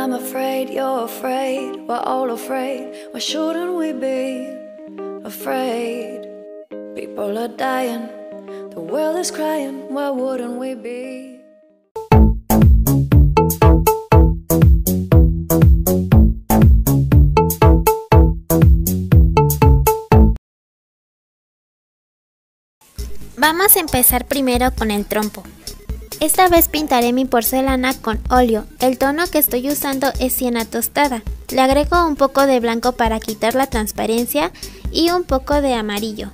I'm afraid you're afraid, we're all afraid. Why shouldn't we be afraid? People are dying, the world is crying, why wouldn't we be? Vamos a empezar primero con el trompo. Esta vez pintaré mi porcelana con óleo. El tono que estoy usando es siena tostada. Le agrego un poco de blanco para quitar la transparencia y un poco de amarillo.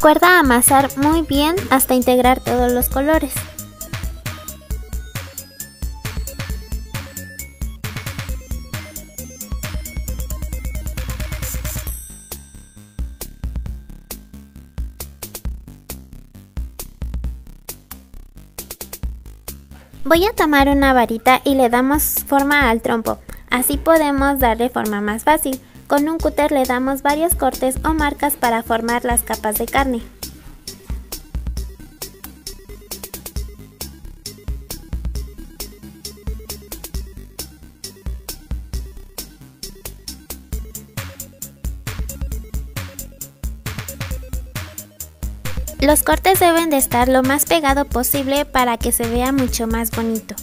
Recuerda amasar muy bien hasta integrar todos los colores. Voy a tomar una varita y le damos forma al trompo, así podemos darle forma más fácil. Con un cúter le damos varios cortes o marcas para formar las capas de carne. Los cortes deben de estar lo más pegado posible para que se vea mucho más bonito.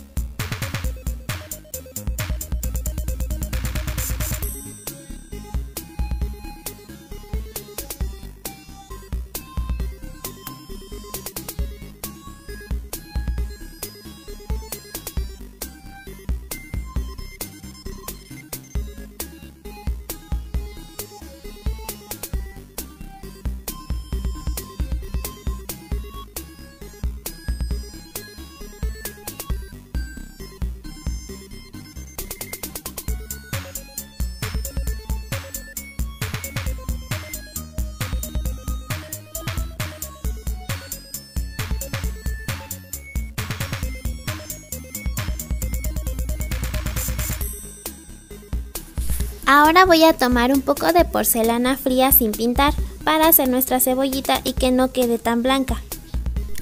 Ahora voy a tomar un poco de porcelana fría sin pintar para hacer nuestra cebollita y que no quede tan blanca.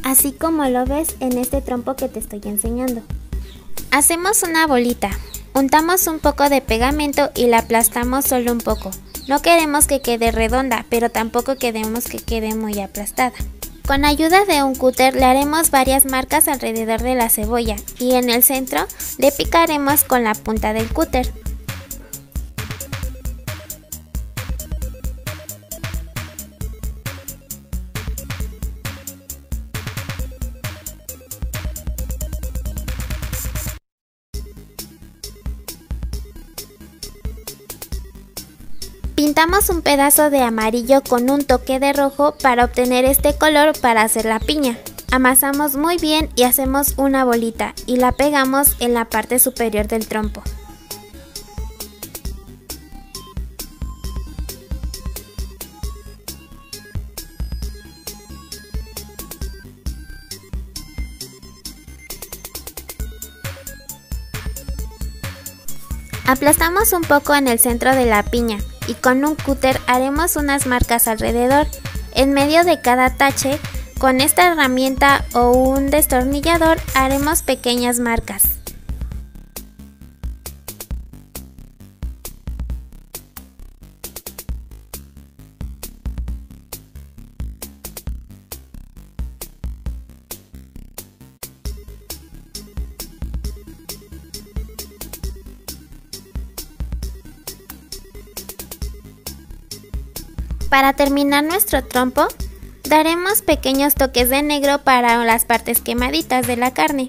Así como lo ves en este trompo que te estoy enseñando. Hacemos una bolita. Untamos un poco de pegamento y la aplastamos solo un poco. No queremos que quede redonda, pero tampoco queremos que quede muy aplastada. Con ayuda de un cúter le haremos varias marcas alrededor de la cebolla y en el centro le picaremos con la punta del cúter. Pintamos un pedazo de amarillo con un toque de rojo para obtener este color para hacer la piña. Amasamos muy bien y hacemos una bolita y la pegamos en la parte superior del trompo. Aplastamos un poco en el centro de la piña y con un cúter haremos unas marcas alrededor. En medio de cada tache, con esta herramienta o un destornillador haremos pequeñas marcas. Para terminar nuestro trompo, daremos pequeños toques de negro para las partes quemaditas de la carne.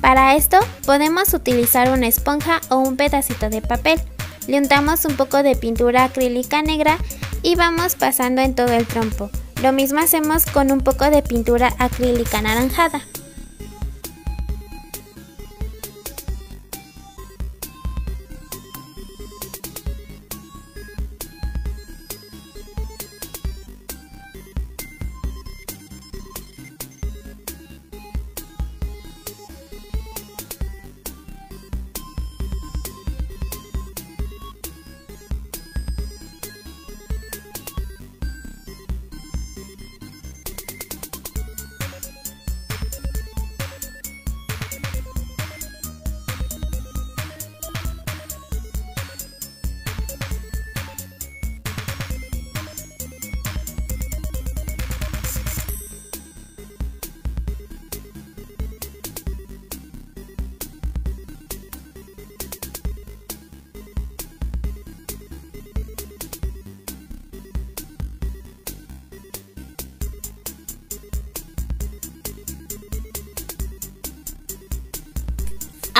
Para esto podemos utilizar una esponja o un pedacito de papel. Le untamos un poco de pintura acrílica negra y vamos pasando en todo el trompo. Lo mismo hacemos con un poco de pintura acrílica anaranjada.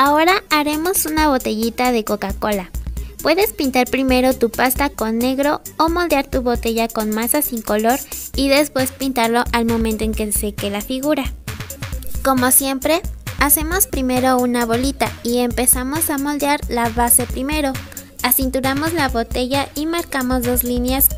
Ahora haremos una botellita de Coca-Cola. Puedes pintar primero tu pasta con negro o moldear tu botella con masa sin color y después pintarlo al momento en que seque la figura. Como siempre, hacemos primero una bolita y empezamos a moldear la base primero. Acinturamos la botella y marcamos dos líneas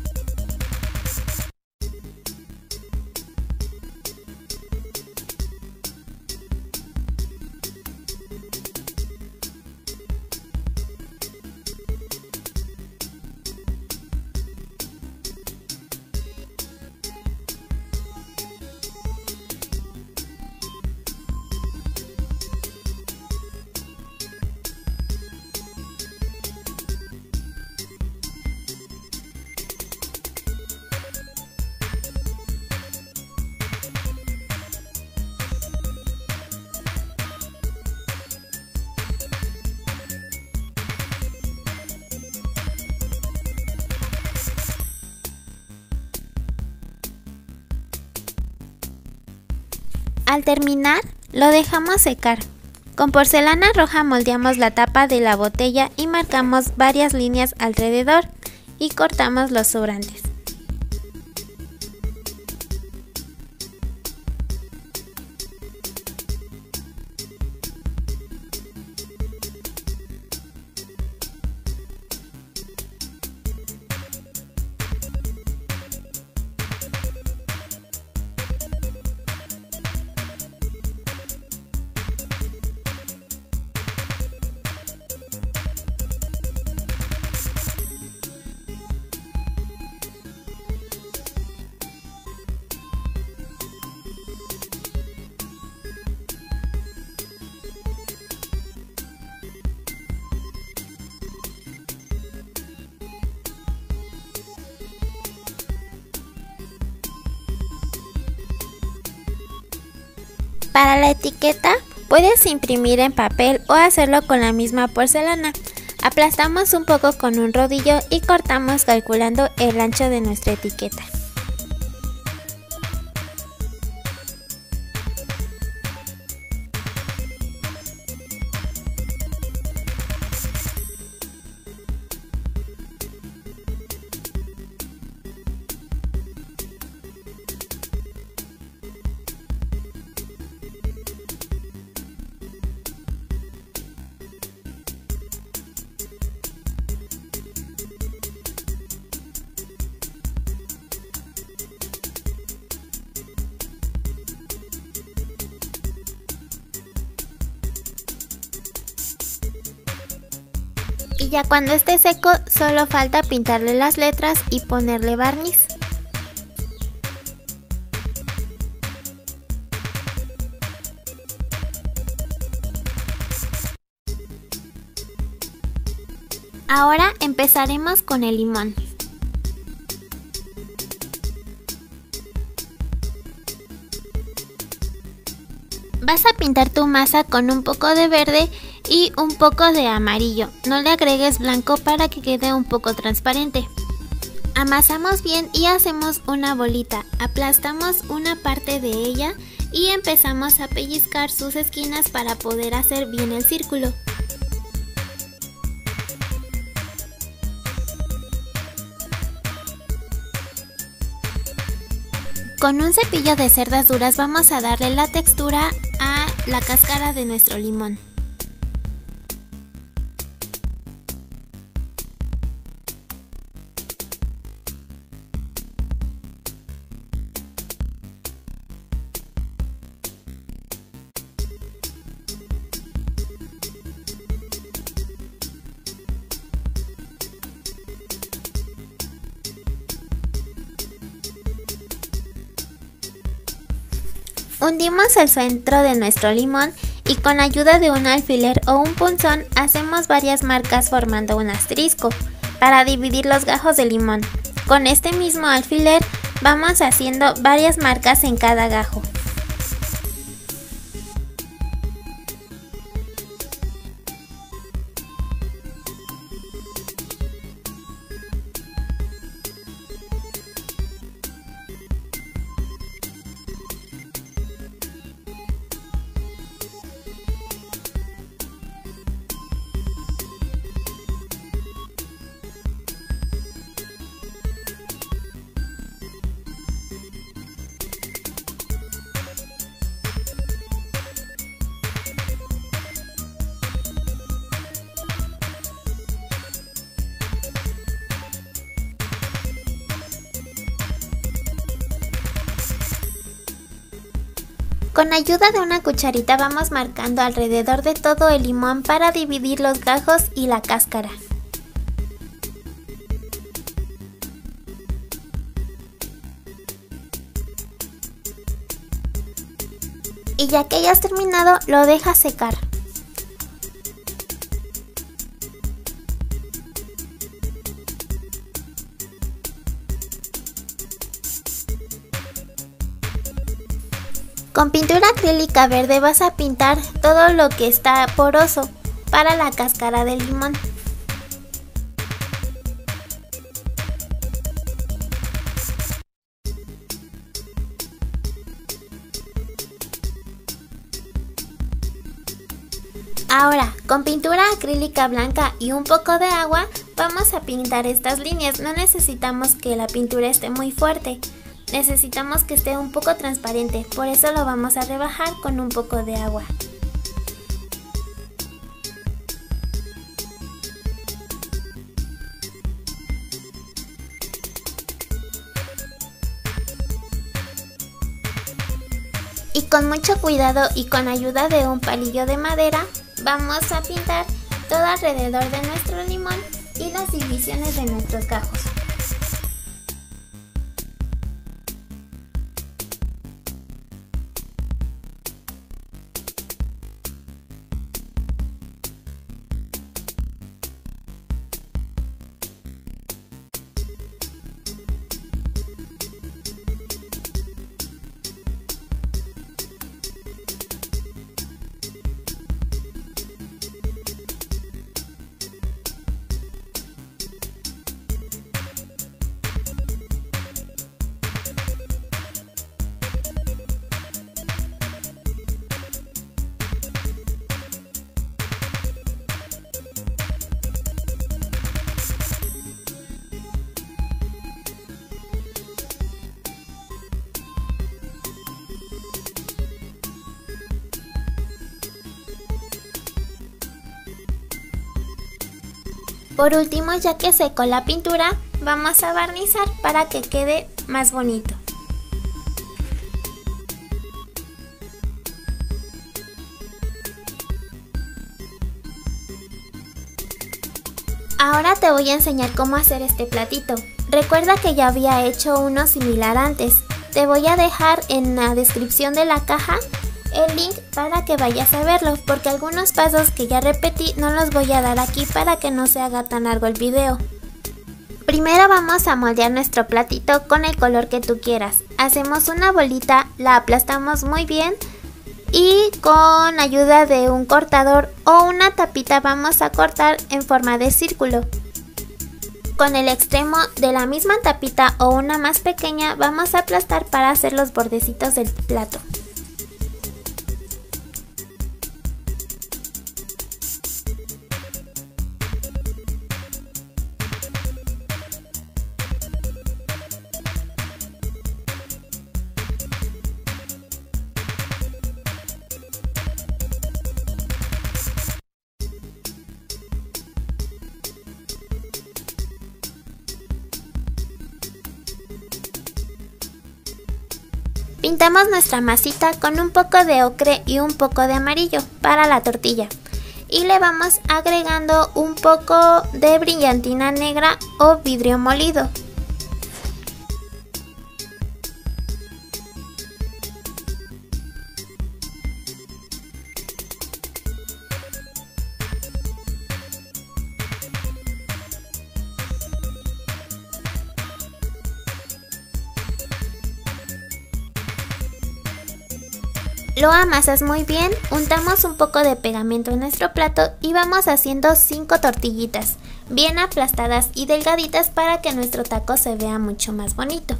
Al terminar, lo dejamos secar. Con porcelana roja moldeamos la tapa de la botella y marcamos varias líneas alrededor y cortamos los sobrantes. Para la etiqueta puedes imprimir en papel o hacerlo con la misma porcelana. Aplastamos un poco con un rodillo y cortamos calculando el ancho de nuestra etiqueta. Ya cuando esté seco solo falta pintarle las letras y ponerle barniz. Ahora empezaremos con el limón. Vas a pintar tu masa con un poco de verde y un poco de amarillo. No le agregues blanco para que quede un poco transparente. Amasamos bien y hacemos una bolita. Aplastamos una parte de ella y empezamos a pellizcar sus esquinas para poder hacer bien el círculo. Con un cepillo de cerdas duras vamos a darle la textura a la cáscara de nuestro limón. Hundimos el centro de nuestro limón y con ayuda de un alfiler o un punzón hacemos varias marcas formando un asterisco para dividir los gajos de limón. Con este mismo alfiler vamos haciendo varias marcas en cada gajo. Con ayuda de una cucharita vamos marcando alrededor de todo el limón para dividir los gajos y la cáscara. Y ya que hayas terminado, lo dejas secar. Con pintura acrílica verde vas a pintar todo lo que está poroso para la cáscara del limón. Ahora, con pintura acrílica blanca y un poco de agua, vamos a pintar estas líneas. No necesitamos que la pintura esté muy fuerte necesitamos que esté un poco transparente, por eso lo vamos a rebajar con un poco de agua. Y con mucho cuidado y con ayuda de un palillo de madera, vamos a pintar todo alrededor de nuestro limón y las divisiones de nuestros gajos. Por último, ya que secó la pintura, vamos a barnizar para que quede más bonito. Ahora te voy a enseñar cómo hacer este platito. Recuerda que ya había hecho uno similar antes. Te voy a dejar en la descripción de la caja el link para que vayas a verlo, porque algunos pasos que ya repetí no los voy a dar aquí para que no se haga tan largo el video. Primero vamos a moldear nuestro platito con el color que tú quieras. Hacemos una bolita, la aplastamos muy bien y con ayuda de un cortador o una tapita vamos a cortar en forma de círculo. Con el extremo de la misma tapita o una más pequeña vamos a aplastar para hacer los bordecitos del plato. Pintamos nuestra masita con un poco de ocre y un poco de amarillo para la tortilla. Y le vamos agregando un poco de brillantina negra o vidrio molido. Lo amasas muy bien, untamos un poco de pegamento en nuestro plato y vamos haciendo 5 tortillitas, bien aplastadas y delgaditas para que nuestro taco se vea mucho más bonito.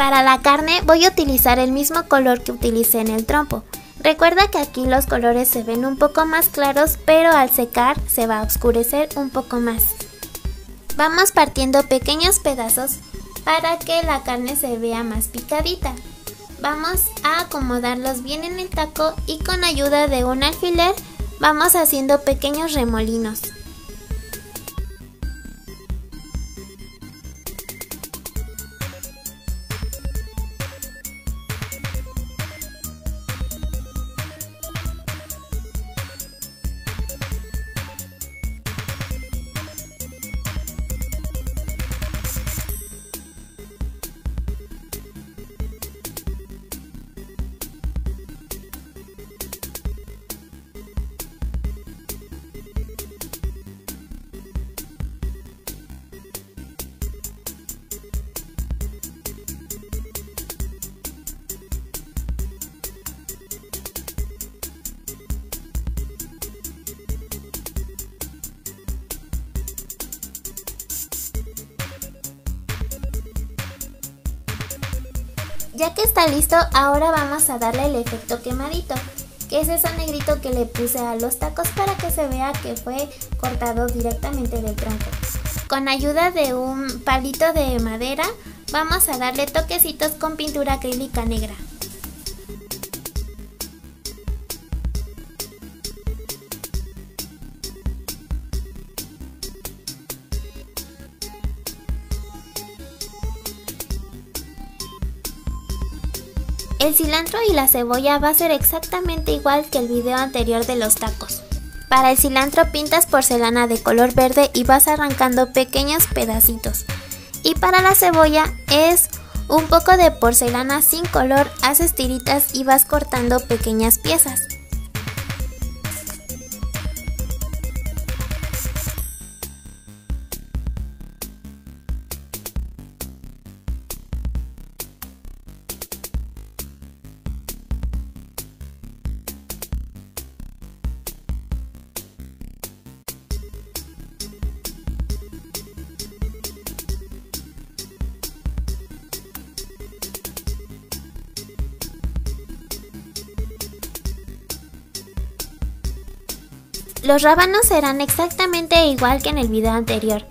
Para la carne voy a utilizar el mismo color que utilicé en el trompo. Recuerda que aquí los colores se ven un poco más claros, pero al secar se va a oscurecer un poco más. Vamos partiendo pequeños pedazos para que la carne se vea más picadita. Vamos a acomodarlos bien en el taco y con ayuda de un alfiler vamos haciendo pequeños remolinos. Ya que está listo, ahora vamos a darle el efecto quemadito, que es ese negrito que le puse a los tacos para que se vea que fue cortado directamente del tronco. Con ayuda de un palito de madera, vamos a darle toquecitos con pintura acrílica negra. El cilantro y la cebolla va a ser exactamente igual que el video anterior de los tacos. Para el cilantro pintas porcelana de color verde y vas arrancando pequeños pedacitos. Y para la cebolla es un poco de porcelana sin color, haces tiritas y vas cortando pequeñas piezas. Los rábanos serán exactamente igual que en el video anterior.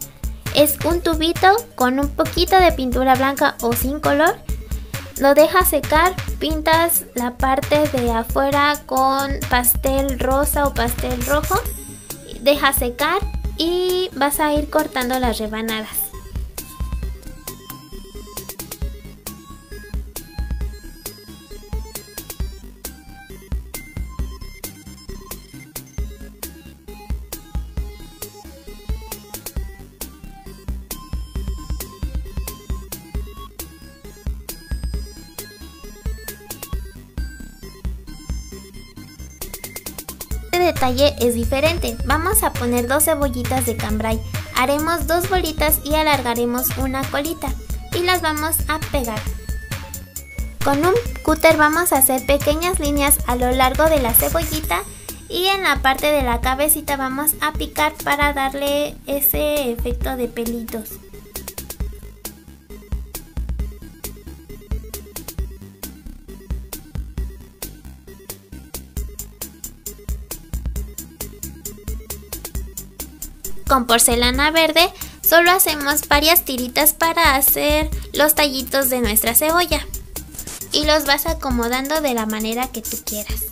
Es un tubito con un poquito de pintura blanca o sin color. Lo dejas secar, pintas la parte de afuera con pastel rosa o pastel rojo. Dejas secar y vas a ir cortando las rebanadas. Es diferente. Vamos a poner dos cebollitas de cambray. Haremos dos bolitas y alargaremos una colita y las vamos a pegar. Con un cúter vamos a hacer pequeñas líneas a lo largo de la cebollita y en la parte de la cabecita vamos a picar para darle ese efecto de pelitos. Con porcelana verde solo hacemos varias tiritas para hacer los tallitos de nuestra cebolla y los vas acomodando de la manera que tú quieras.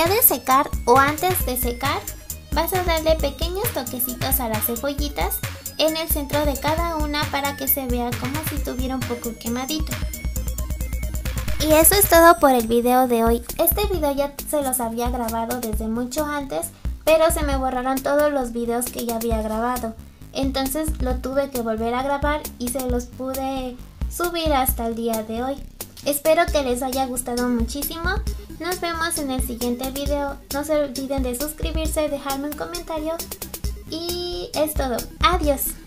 Ya de secar o antes de secar, vas a darle pequeños toquecitos a las cebollitas en el centro de cada una para que se vea como si tuviera un poco quemadito. Y eso es todo por el video de hoy. Este video ya se los había grabado desde mucho antes, pero se me borraron todos los videos que ya había grabado. Entonces lo tuve que volver a grabar y se los pude subir hasta el día de hoy. Espero que les haya gustado muchísimo. Nos vemos en el siguiente video. No se olviden de suscribirse, dejarme un comentario. Y es todo. Adiós.